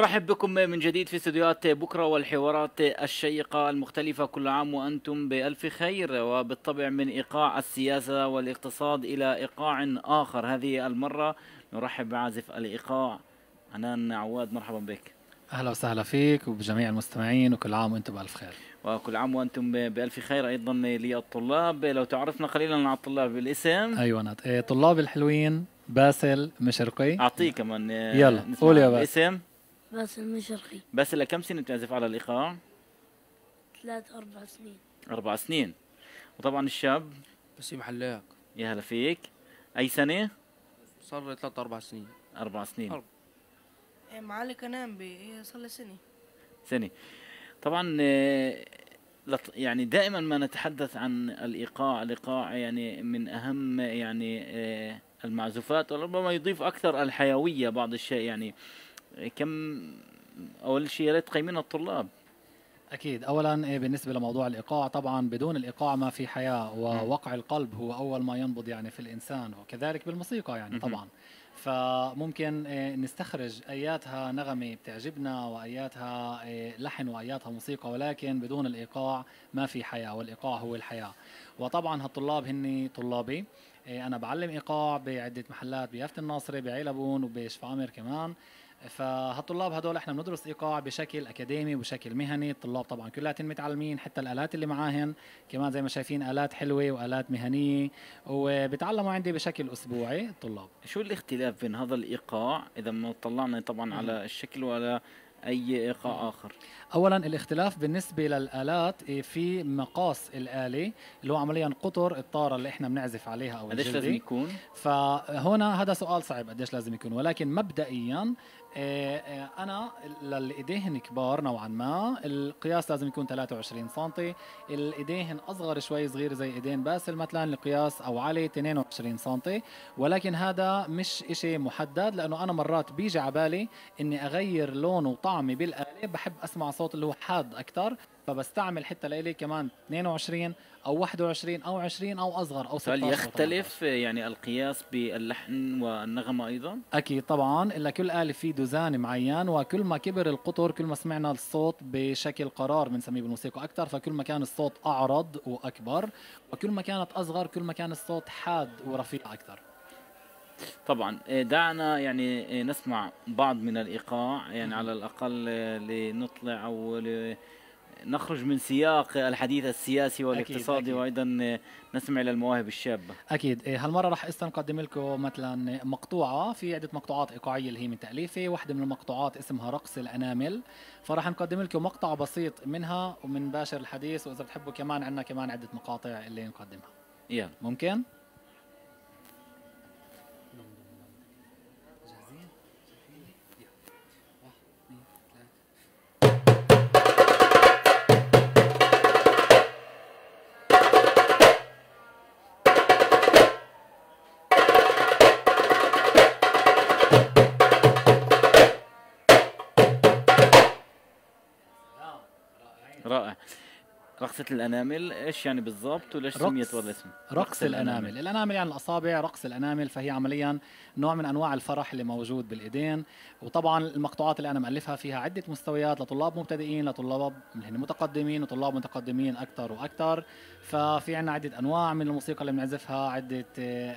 نرحب بكم من جديد في استديوهات بكرة والحوارات الشيقة المختلفة كل عام وأنتم بألف خير وبالطبع من إيقاع السياسة والاقتصاد إلى إيقاع آخر هذه المرة. نرحب بعازف الإيقاع عنان عواد مرحبا بك. أهلا وسهلا فيك وبجميع المستمعين وكل عام وأنتم بألف خير. وكل عام وأنتم بألف خير أيضا للطلاب. لو تعرفنا قليلا عن الطلاب بالاسم. أيوه نات إيه طلاب الحلوين باسل مشرقي. أعطيه كمان يلا، نسمع قول يا باسل. الاسم. بس المشرقي بس لكم سنة بتعزف على الإيقاع؟ ثلاث أربع سنين. أربع سنين. وطبعا الشاب؟ بسيم حلاق يا هلا فيك. أي سنة؟ صار لي ثلاث أربع سنين. أربع سنين. أربع. إيه معالي انام بي إيه صار لي سنة. سنة. طبعا آه، يعني دائما ما نتحدث عن الإيقاع الإيقاع يعني من أهم يعني آه، المعزوفات وربما يضيف أكثر الحيوية بعض الشيء يعني آه، كم أول شيء يا ريت تقيمين الطلاب. أكيد. اولا إيه بالنسبة لموضوع الإيقاع طبعا بدون الإيقاع ما في حياة ووقع القلب هو أول ما ينبض يعني في الإنسان وكذلك بالموسيقى يعني. طبعا. فممكن إيه نستخرج أياتها نغمه بتعجبنا وأياتها إيه لحن وأياتها موسيقى ولكن بدون الإيقاع ما في حياة والإيقاع هو الحياة. وطبعا هالطلاب هن طلابي أنا بعلم إيقاع بعدة محلات بيافت الناصري بعيلبون وبشفامر كمان. فهالطلاب هدول إحنا بندرس إيقاع بشكل أكاديمي وبشكل مهني الطلاب طبعا كلاتهم متعلمين حتى الآلات اللي معاهن كمان زي ما شايفين آلات حلوة وآلات مهنية وبتعلموا عندي بشكل أسبوعي الطلاب. شو الاختلاف بين هذا الإيقاع إذا ما طلعنا طبعا على الشكل ولا أي إيقاع آخر اولا الاختلاف بالنسبة للآلات إيه، في مقاس الآلة اللي هو عمليا قطر الطارة اللي إحنا بنعزف عليها أو قديش لازم. يكون؟ فهنا هذا سؤال صعب قديش لازم يكون ولكن مبدئيا آه، آه، أنا للايديهن كبار نوعا ما القياس لازم يكون 23 سم الايديهن أصغر شوي صغير زي ايدين باسل مثلا القياس أو علي 22 سم ولكن هذا مش إشي محدد لأنه أنا مرات بيجي على بالي إني أغير لونه وطعمي بالآلة بحب أسمع صوت اللي هو حاد أكثر فبستعمل حتى لإلي كمان 22 أو 21 أو 20 أو أصغر أو 16 هل أو يختلف يعني القياس باللحن والنغمة أيضا؟ أكيد طبعا إلا كل آلة في دوزان معين وكل ما كبر القطر كل ما سمعنا الصوت بشكل قرار بنسميه بالموسيقى أكثر فكل ما كان الصوت أعرض وأكبر وكل ما كانت أصغر كل ما كان الصوت حاد ورفيع أكثر طبعا. آه، دعنا يعني آه، نسمع بعض من الإيقاع يعني على الأقل آه، لنطلع أو نخرج من سياق الحديث السياسي والاقتصادي أكيد. وأيضا آه، نسمع إلى المواهب الشابة. أكيد. إيه، هالمرة رح اسا نقدم لكم مثلا مقطوعة في عدة مقطوعات إيقاعية اللي هي من تأليفي. واحدة من المقطوعات اسمها رقص الأنامل. فرح نقدم لكم مقطع بسيط منها ومنباشر الحديث. وإذا بتحبوا كمان عندنا كمان عدة مقاطع اللي نقدمها. يلا. ممكن؟ رقصة الأنامل إيش يعني بالضبط وليش رقص- سميت والله اسم رقص الأنامل. الأنامل. يعني الأصابع رقص الأنامل فهي عمليا نوع من أنواع الفرح اللي موجود بالإيدين. وطبعا المقطوعات اللي أنا مألفها فيها عدة مستويات لطلاب مبتدئين لطلاب متقدمين وطلاب متقدمين أكثر وأكثر ففي عنا عدة أنواع من الموسيقى اللي بنعزفها عدة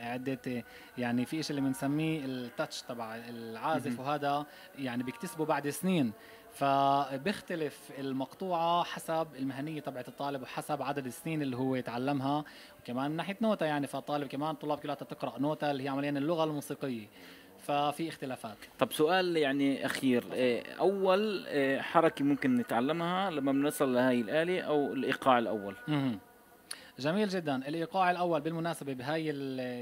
عدة آه، يعني في شيء اللي بنسميه التاتش تبع العازف. وهذا يعني بيكتسبه بعد سنين فبيختلف المقطوعة حسب المهنية تبعت الطالب وحسب عدد السنين اللي هو يتعلمها. وكمان من ناحية نوتة يعني فالطالب كمان الطلاب كلها تقرأ نوتة اللي هي عمليا اللغة الموسيقية. ففي اختلافات. طب سؤال يعني أخير آه، أول آه، حركة ممكن نتعلمها لما بنوصل لهي الآلة أو الإيقاع الأول؟ مهم. جميل جدا. الإيقاع الأول بالمناسبة بهاي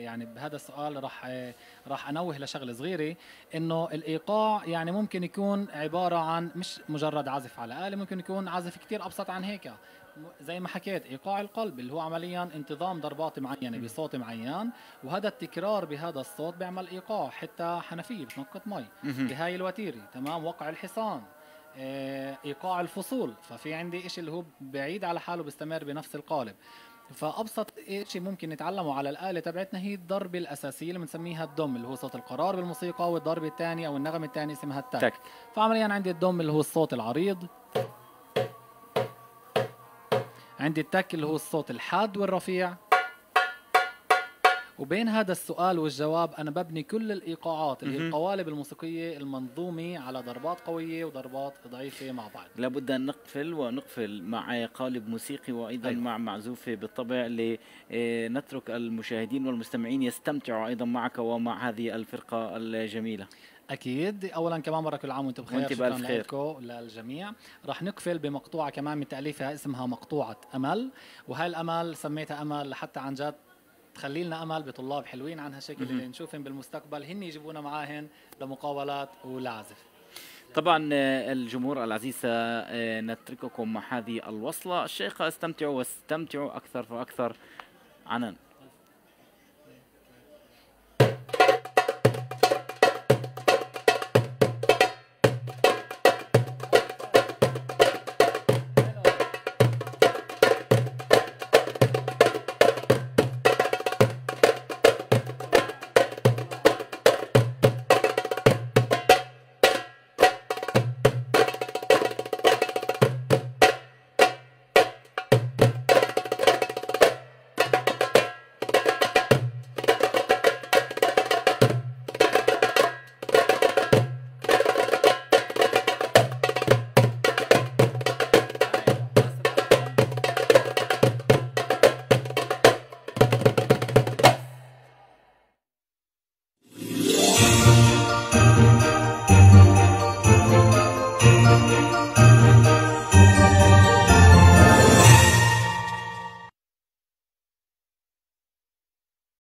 يعني بهذا السؤال راح راح أنوه لشغلة صغيرة إنه الإيقاع يعني ممكن يكون عبارة عن مش مجرد عزف على آلة ممكن يكون عزف كتير أبسط عن هيك. زي ما حكيت إيقاع القلب اللي هو عمليا انتظام ضربات معينة بصوت معين وهذا التكرار بهذا الصوت بيعمل إيقاع حتى حنفية بتنقط مي. بهاي الوتيرة تمام؟ وقع الحصان. آه، إيقاع الفصول. ففي عندي إشي اللي هو بعيد على حاله بيستمر بنفس القالب. فأبسط شيء ممكن نتعلمه على الآلة تبعتنا هي الضربه الاساسيه اللي بنسميها الدم اللي هو صوت القرار بالموسيقى والضربه الثانية أو النغمة الثانية اسمها التك تك فعمليا عندي الدم اللي هو الصوت العريض. عندي التك اللي هو الصوت الحاد والرفيع. وبين هذا السؤال والجواب أنا ببني كل الإيقاعات اللي هي. القوالب الموسيقية المنظومة على ضربات قوية وضربات ضعيفة مع بعض لابد أن نقفل ونقفل مع قالب موسيقي وأيضا أيوة. مع معزوفة بالطبع لنترك المشاهدين والمستمعين يستمتعوا أيضا معك ومع هذه الفرقة الجميلة أكيد اولا كمان مره كل عام وأنتم بخير وأنت شكراً. لكم للجميع رح نقفل بمقطوعة كمان من تأليفها اسمها مقطوعة أمل وهاي الأمل سميتها أمل لحتى عن جد تخلي لنا أمل بطلاب حلوين عن هالشكل اللي نشوفهم بالمستقبل. هن يجيبونا معاهن لمقاولات ولعزف. طبعا آه، الجمهور العزيز آه، نترككم مع هذه الوصلة. الشيخة استمتعوا واستمتعوا أكثر فأكثر. عنان.